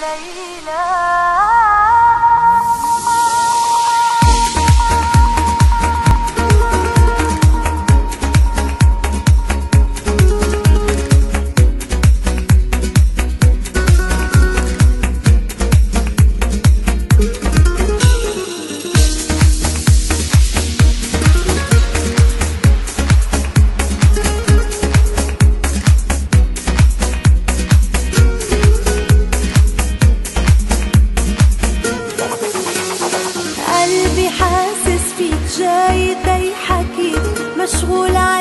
ليلاً قلبي حاسس فيك جاي يحكيك مشغول عليك